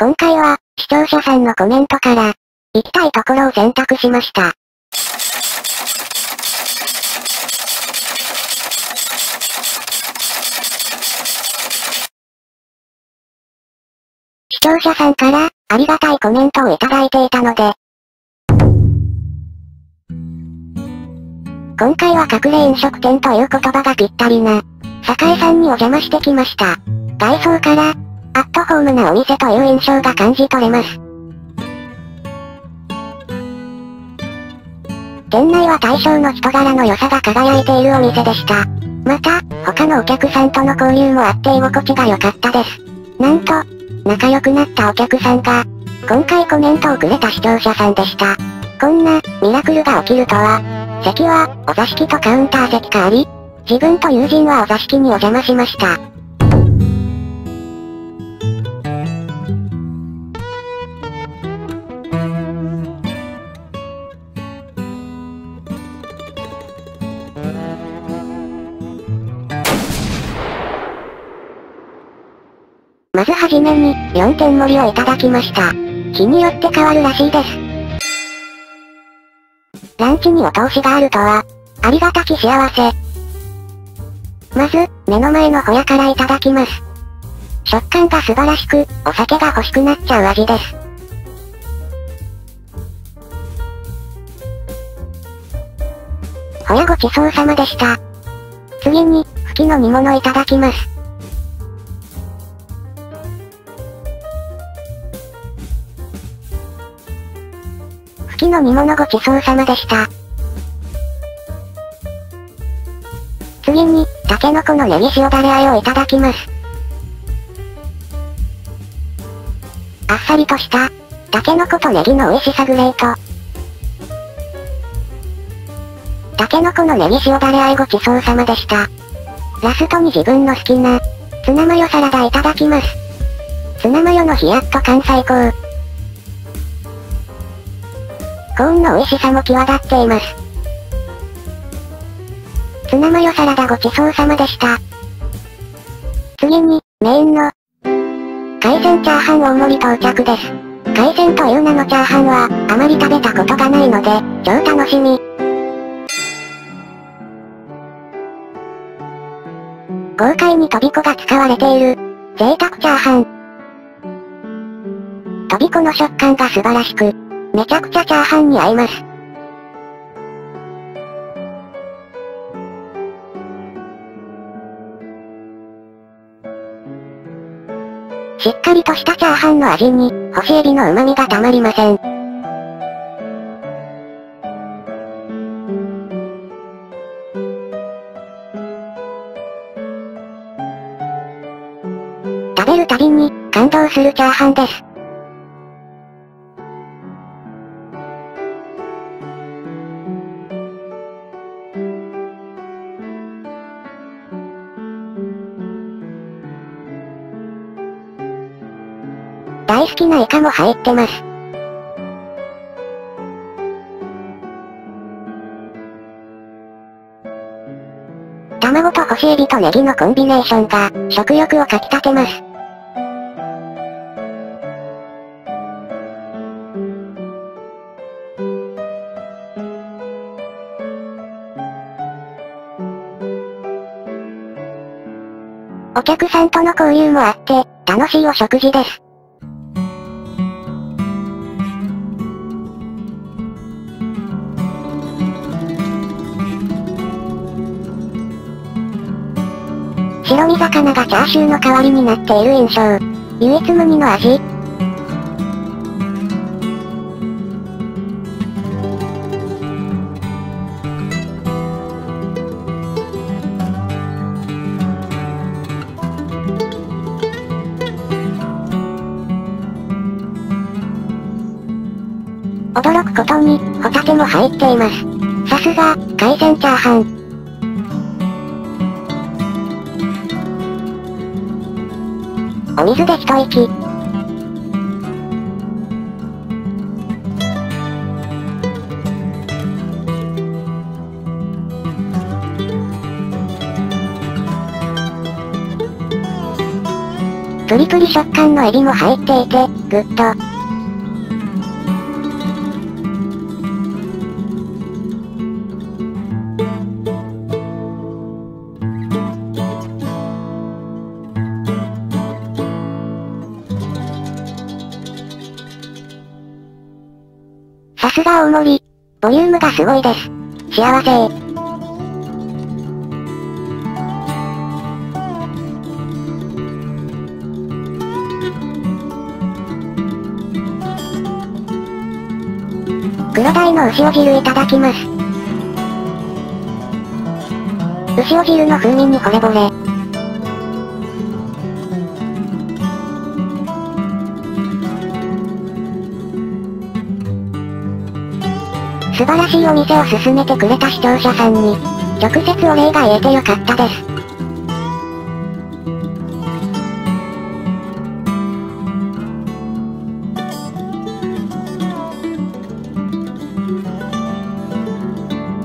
今回は、視聴者さんのコメントから、行きたいところを選択しました。視聴者さんから、ありがたいコメントをいただいていたので、今回は隠れ飲食店という言葉がぴったりな、栄さんにお邪魔してきました。外装から、アットホームなお店という印象が感じ取れます。店内は対象の人柄の良さが輝いているお店でした。また、他のお客さんとの交流もあって居心地が良かったです。なんと、仲良くなったお客さんが、今回コメントをくれた視聴者さんでした。こんな、ミラクルが起きるとは。席は、お座敷とカウンター席があり、自分と友人はお座敷にお邪魔しました。まずはじめに、4点盛りをいただきました。日によって変わるらしいです。ランチにお通しがあるとは、ありがたき幸せ。まず、目の前のホヤからいただきます。食感が素晴らしく、お酒が欲しくなっちゃう味です。ホヤごちそうさまでした。次に、吹きの煮物いただきます。の煮物ごちそうさまでした。次に、タケノコのネギ塩だれあえをいただきます。あっさりとした、タケノコとネギの美味しさグレート。タケノコのネギ塩だれあえごちそうさまでした。ラストに自分の好きな、ツナマヨサラダいただきます。ツナマヨのヒヤッと感最高。コーンの美味しさも際立っています。ツナマヨサラダごちそうさまでした。次に、メインの、海鮮チャーハン大盛り到着です。海鮮という名のチャーハンは、あまり食べたことがないので、超楽しみ。豪快にとびこが使われている、贅沢チャーハン。とびこの食感が素晴らしく、めちゃくちゃチャーハンに合います。しっかりとしたチャーハンの味に、干しエビの旨味がたまりません。食べるたびに、感動するチャーハンです。大好きなイカも入ってます。卵と干しエビとネギのコンビネーションが、食欲をかきたてます。お客さんとの交流もあって、楽しいお食事です。白身魚がチャーシューの代わりになっている印象。唯一無二の味。驚くことに、ホタテも入っています。さすが、海鮮チャーハン。お水で一息。プリプリ食感のエビも入っていて、ぐっと。が大盛り。ボリュームがすごいです。幸せ黒鯛の牛尾汁いただきます。牛尾汁の風味に惚れ惚れ。素晴らしいお店を勧めてくれた視聴者さんに、直接お礼が言えてよかったです。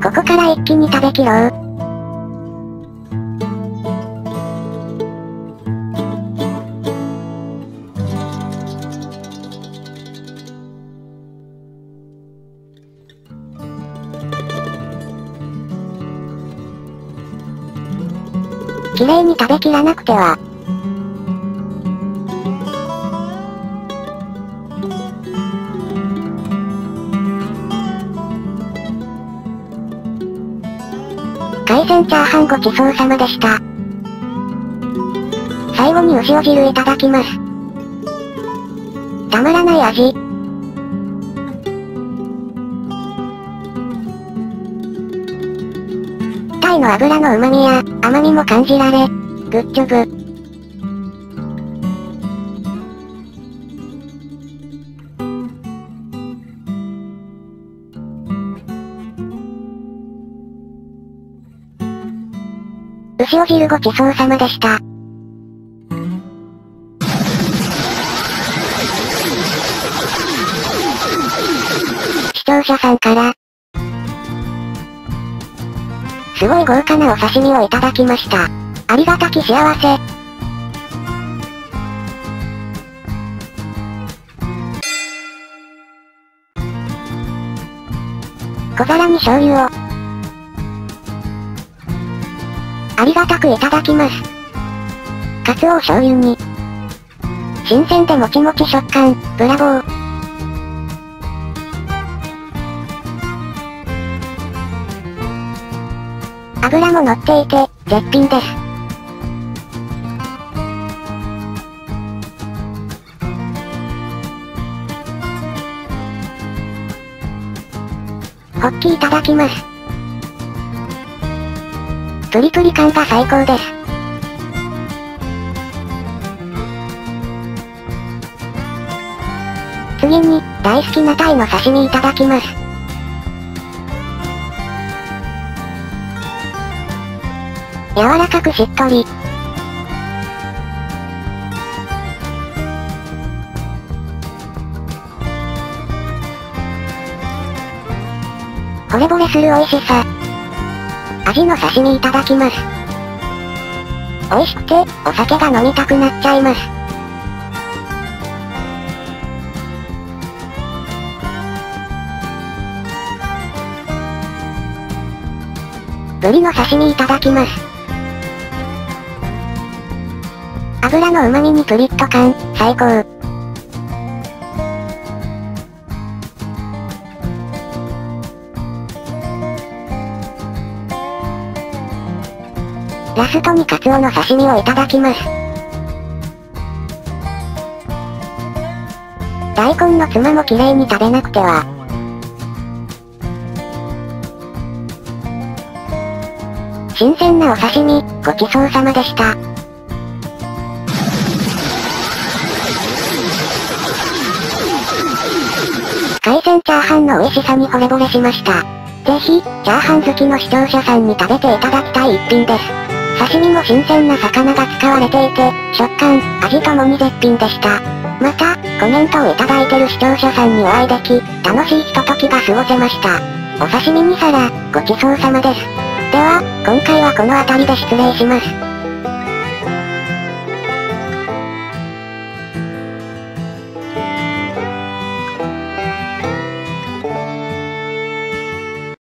ここから一気に食べきろう。綺麗に食べきらなくては。海鮮チャーハンごちそうさまでした。最後に牛尾汁いただきます。たまらない味。の油の旨味や甘みも感じられ、グッジョブ。牛尾汁ごちそうさまでした。視聴者さんから、すごい豪華なお刺身をいただきました。ありがたき幸せ。小皿に醤油を。ありがたくいただきます。カツオ醤油に。新鮮でもちもち食感、ブラボー。油も乗っていて、絶品です。ホッキいただきます。プリプリ感が最高です。次に、大好きなタイの刺身いただきます。柔らかくしっとり。惚れ惚れする美味しさ。アジの刺身いただきます。美味しくて、お酒が飲みたくなっちゃいます。ブリの刺身いただきます。油の旨味にプリッと感、最高。ラストにカツオの刺身をいただきます。大根のつまも綺麗に食べなくては。新鮮なお刺身、ごちそうさまでした。海鮮チャーハンの美味しさに惚れ惚れしました。ぜひ、チャーハン好きの視聴者さんに食べていただきたい一品です。刺身も新鮮な魚が使われていて、食感、味ともに絶品でした。また、コメントをいただいてる視聴者さんにお会いでき、楽しいひとときが過ごせました。お刺身に皿、ごちそうさまです。では、今回はこの辺りで失礼します。